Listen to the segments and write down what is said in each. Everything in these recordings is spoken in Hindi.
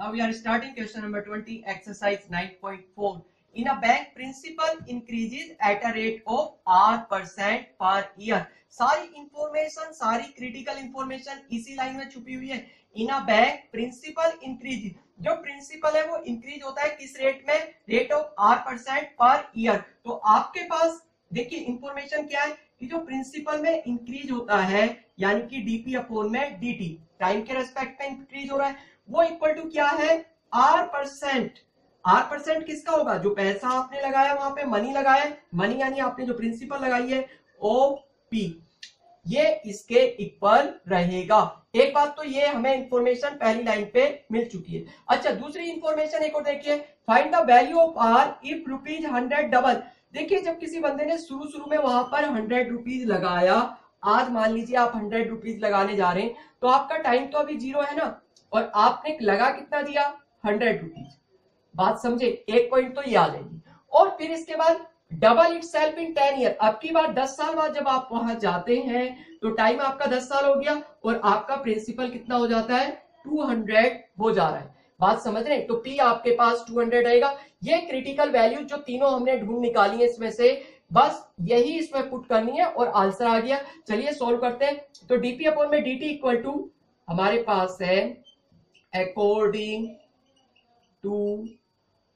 Now we are starting question number 20, exercise 9.4. In a bank, principal increases at a rate of r percent per year. सारी इंफॉर्मेशन सारी क्रिटिकल इंफॉर्मेशन इसी लाइन में छुपी हुई है। In a bank principal increase जो प्रिंसिपल है वो इंक्रीज होता है किस रेट में? Rate of R percent per year तो आपके पास देखिए इंफॉर्मेशन क्या है? कि जो प्रिंसिपल में इंक्रीज होता है यानी कि डीपी अपोन में डीटी टाइम के रेस्पेक्ट में इंक्रीज हो रहा है। वो इक्वल टू क्या है? आर परसेंट आर परसेंट किसका होगा? जो पैसा आपने लगाया, वहाँ पे मनी लगाया मनी यानी आपने जो प्रिंसिपल लगाई है ओ पी ये इसके इक्वल रहेगा। एक बात तो ये हमें इंफॉर्मेशन पहली लाइन पे मिल चुकी है। अच्छा दूसरी इंफॉर्मेशन एक और देखिए। Find the value of R if rupees hundred double देखिए, जब किसी बंदे ने शुरू शुरू में वहाँ पर हंड्रेड रुपीज़ लगाया, आज मान लीजिए आप हंड्रेड रुपीज़ लगाने जा रहे हैं तो आपका टाइम तो अभी ज़ीरो है ना? और आपने लगा कितना दिया? हंड्रेड रुपीज़ बात समझे, एक पॉइंट तो ये आ जाएगी और फिर इसके बाद double itself in ten year अब की बार दस साल बाद जब आप वहाँ जाते हैं तो टाइम आपका दस साल हो गया और आपका प्रिंसिपल कितना हो जाता है? टू हंड्रेड हो जा रहा है। बात समझ रहे हैं? तो पी आपके पास टू हंड्रेड रहेगा। ये क्रिटिकल वैल्यू जो तीनों हमने ढूंढ निकाली है इसमें से, बस यही इसमें पुट करनी है और आंसर आ गया। चलिए सॉल्व करते हैं। तो डीपी अपॉन में डी इक्वल टू हमारे पास है अकॉर्डिंग टू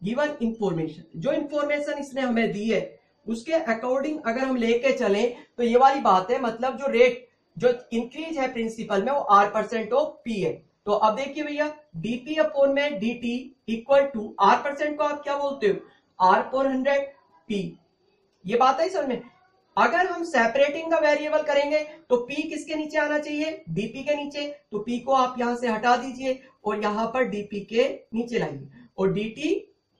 गिवन इंफॉर्मेशन जो इंफॉर्मेशन इसने हमें दी है, उसके अकॉर्डिंग अगर हम लेके चले तो ये वाली बात है मतलब जो रेट जो इंक्रीज है प्रिंसिपल में, वो आर परसेंट ऑफ़ पी है। तो अब देखिए भैया डीपी अपोन में D T equal to R percent को आप क्या बोलते हो? आर फोर हंड्रेड पी ये बात है समझ में? अगर हम सेपरेटिंग का वेरिएबल करेंगे तो P किसके नीचे आना चाहिए? डीपी के नीचे। तो P को आप यहाँ से हटा दीजिए और यहाँ पर डीपी के नीचे लाइए और dt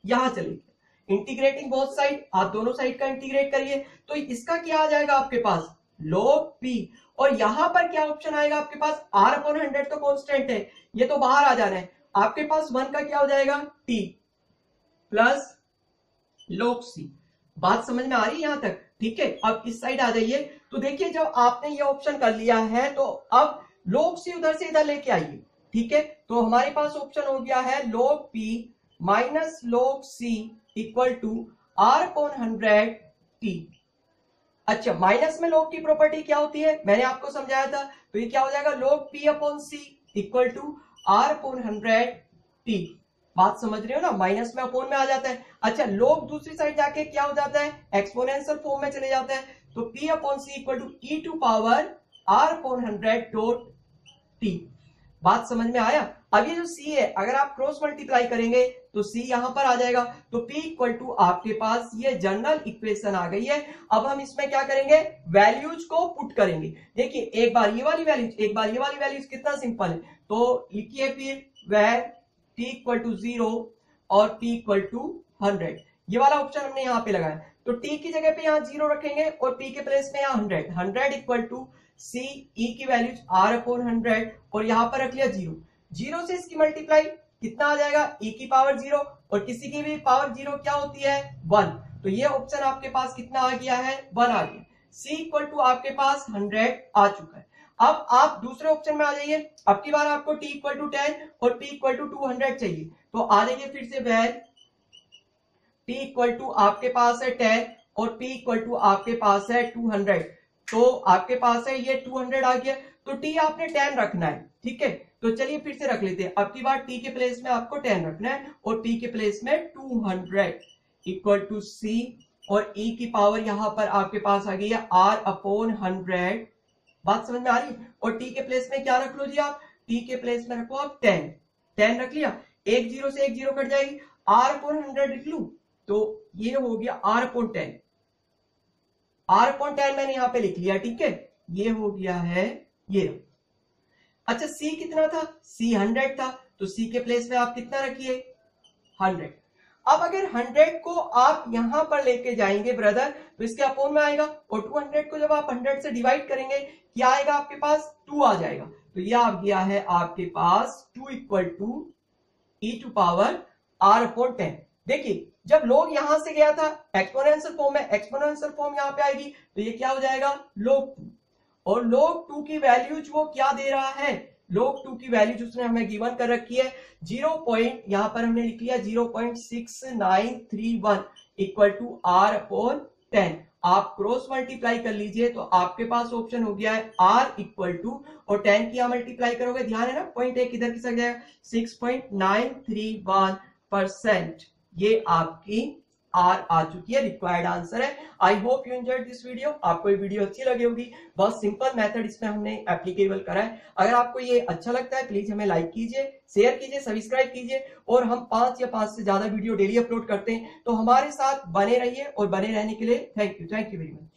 यहाँ चलेगी इंटीग्रेटिंग बोथ साइड आप दोनों साइड का इंटीग्रेट करिए। तो इसका क्या आ जाएगा आपके पास? Log P और यहाँ पर क्या ऑप्शन आएगा आपके पास? R अपॉन हंड्रेड तो कॉन्स्टेंट है। ये तो बाहर आ जाना है। आपके पास वन का क्या हो जाएगा? T प्लस log C बात समझ में आ रही है यहाँ तक? ठीक है? अब इस साइड आ जाइए। तो देखिए, जब आपने ये ऑप्शन कर लिया है तो अब log C उधर से इधर लेके आइए। ठीक है? तो हमारे पास ऑप्शन हो गया है log P minus log C equal to R upon hundred T अच्छा माइनस में लोग की प्रॉपर्टी क्या होती है? मैंने आपको समझाया था। तो ये क्या हो जाएगा? Log P upon C equal to R upon hundred T बात समझ रहे हो ना? माइनस में अपोन में आ जाता है। अच्छा लोग दूसरी साइड जाके क्या हो जाता है? एक्सपोनेंशियल फॉर्म में चले जाते हैं। तो P upon C equal to E to power R upon hundred dot T बात समझ में आया? अब ये जो सी है, अगर आप क्रॉस मल्टीप्लाई करेंगे तो सी यहाँ पर आ जाएगा। तो P इक्वल टू आपके पास ये जनरल इक्वेशन आ गई है। अब हम इसमें क्या करेंगे? वैल्यूज़ को पुट करेंगे। देखिए, एक बार ये वाली वैल्यूज़ एक बार ये वाली वैल्यूज़ कितना सिंपल है। तो लिखिए फिर वह टी इक्वल टू ज़ीरो और P इक्वल टू हंड्रेड ये वाला ऑप्शन हमने यहाँ पे लगाया तो टी की जगह पे यहाँ ज़ीरो रखेंगे और P के प्लेस में यहाँ hundred hundred equal to C E की वैल्यूज़ आर अपोन हंड्रेड और यहाँ पर रख लिया ज़ीरो ज़ीरो से इसकी मल्टीप्लाई कितना आ जाएगा? ई e की पावर ज़ीरो और किसी की भी पावर ज़ीरो क्या होती है? वन तो ये ऑप्शन आपके पास कितना आ गया है? वन आ गया. सी इक्वल टू आपके पास हंड्रेड आ चुका है। अब आप दूसरे ऑप्शन में आ जाइए। अब की बार आपको टी इक्वल टू टेन और P equal to two hundred चाहिए। तो आ जाइए फिर से वैल टी इक्वल टू आपके पास है टेन और पी इक्वल टू आपके पास है टू हंड्रेड तो आपके पास है ये 200 आ गया। तो टी आपने टेन रखना है, ठीक है? तो चलिए फिर से रख लेते हैं। अब की बार टी के प्लेस में आपको टेन रखना है और पी के प्लेस में 200 इक्वल टू सी और e की पावर यहाँ पर आपके पास आ गई है आर अपॉन हंड्रेड बात समझ में आ रही? और टी के प्लेस में क्या रख लो जी आप? टी के प्लेस में रखो आप टेन टेन रख लिया? एक ज़ीरो से एक ज़ीरो कट जाएगी। आर अपोन हंड्रेड लिख लू? तो ये हो गया R upon ten R upon ten मैंने यहाँ पे लिख लिया, ठीक है? ये हो गया है ये. अच्छा सी कितना था? सी हंड्रेड था. तो सी के प्लेस में आप कितना रखिए? हंड्रेड अब अगर हंड्रेड को आप यहाँ पर लेके जाएँगे ब्रदर तो इसके अपोन में आएगा और टू हंड्रेड को जब आप हंड्रेड से डिवाइड करेंगे, क्या आएगा आपके पास? टू आ जाएगा। तो यह आ गया है आपके पास two equal to E to power R upon ten देखिए, जब लोग यहाँ से गया था एक्सपोनेंशियल फॉर्म में एक्सपोनेंशियल फॉर्म यहाँ पे आएगी तो ये क्या हो जाएगा? लोग टू और लोग टू की वैल्यूज़ वो क्या दे रहा है? लोग टू की वैल्यू जिसने हमें गिवन कर रखी है ज़ीरो पॉइंट यहाँ पर हमने लिख लिया zero point six nine three one equal to R upon ten आप क्रॉस मल्टीप्लाई कर लीजिए तो आपके पास ऑप्शन हो गया है आर इक्वल टू और टेन की मल्टीप्लाई करोगे, ध्यान है ना पॉइंट एक इधर की सक जाएगा six point nine three one percent ये आपकी आर आ चुकी है रिक्वायर्ड आंसर है। I hope you enjoy this video आपको ये वीडियो अच्छी लगी होगी। बहुत सिंपल मेथड इसमें हमने एप्लीकेबल करा है। अगर आपको ये अच्छा लगता है प्लीज़ हमें लाइक कीजिए शेयर कीजिए सब्सक्राइब कीजिए और हम पाँच या पाँच से ज़्यादा वीडियो डेली अपलोड करते हैं। तो हमारे साथ बने रहिए और बने रहने के लिए thank you thank you very much